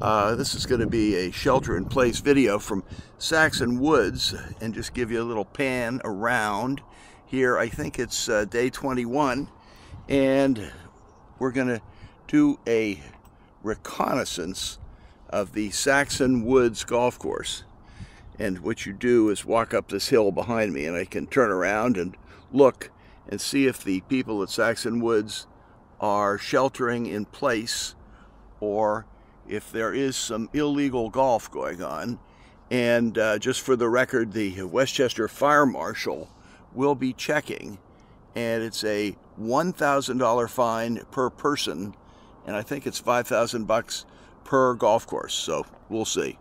Uh, this is going to be a shelter-in-place video from Saxon Woods and just give you a little pan around. Here, I think it's uh, day 21, and we're going to do a reconnaissance of the Saxon Woods Golf Course. And what you do is walk up this hill behind me, and I can turn around and look and see if the people at Saxon Woods are sheltering in place or if there is some illegal golf going on. And uh, just for the record, the Westchester Fire Marshal will be checking, and it's a $1,000 fine per person, and I think it's 5,000 bucks per golf course. So we'll see.